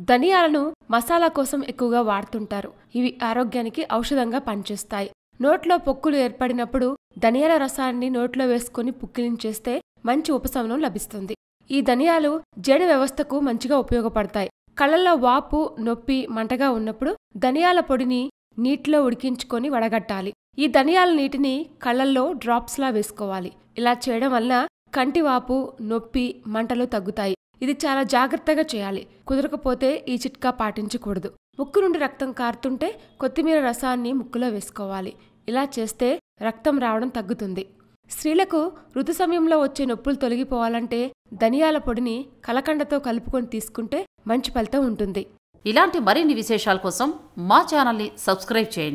ధనియాలను మసాలా కోసం ఎక్కువగా వాడుతుంటారు. ఇవి ఆరోగ్యానికి ఔషధంగా పనిచేస్తాయి. నోట్లో పొక్కులు ఏర్పడినప్పుడు ధనియాల రసాన్ని నోట్లో వేసుకుని పుక్కిలించేస్తే మంచి ఉపశమనం లభిస్తుంది. ఈ ధనియాలు జడ వ్యవస్థకు మంచిగా ఉపయోగపడతాయి. కళ్ళల్లో వాపు నొప్పి మంటగా ఉన్నప్పుడు ధనియాల పొడిని నీటిలో ఉడికించుకొని వడగట్టాలి. ఈ ధనియాల నీటిని కళ్ళల్లో డ్రాప్స్లా వేసుకోవాలి. ఇలా చేయడం వల్ల కంటివాపు నొప్పి మంటలు తగ్గుతాయి. ఇది చాలా జాగ్రత్తగా చేయాలి. కుదరకపోతే ఈ చిట్కా పాటించకూడదు. ముక్కు నుండి రక్తం కారుతుంటే కొత్తిమీర రసాన్ని ముక్కులో వేసుకోవాలి. ఇలా చేస్తే రక్తం రావడం తగ్గుతుంది. స్త్రీలకు ఋతు సమయంలో వచ్చే నొప్పులు తొలగిపోవాలంటే ధనియాల పొడిని కలకండతో కలుపుకొని తీసుకుంటే మంచి ఫలితం ఉంటుంది. ఇలాంటి మరిన్ని విశేషాల కోసం మా ఛానల్ని సబ్స్క్రైబ్ చేయండి.